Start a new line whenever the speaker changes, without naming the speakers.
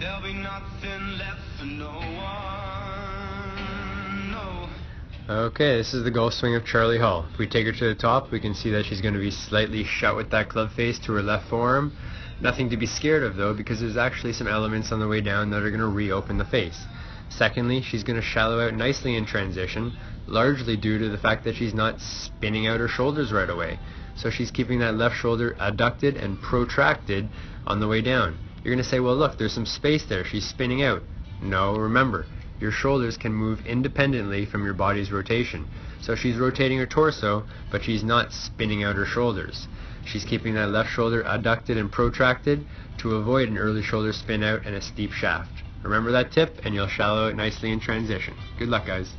There'll be nothing left for no one. No.
Okay, this is the golf swing of Charley Hull. If we take her to the top, we can see that she's going to be slightly shut with that club face to her left forearm. Nothing to be scared of though, because there's actually some elements on the way down that are going to reopen the face. Secondly, she's going to shallow out nicely in transition, largely due to the fact that she's not spinning out her shoulders right away. So she's keeping that left shoulder adducted and protracted on the way down. You're going to say, well look, there's some space there, she's spinning out. No, remember, your shoulders can move independently from your body's rotation. So she's rotating her torso, but she's not spinning out her shoulders. She's keeping that left shoulder adducted and protracted to avoid an early shoulder spin out and a steep shaft. Remember that tip and you'll shallow it nicely in transition. Good luck guys.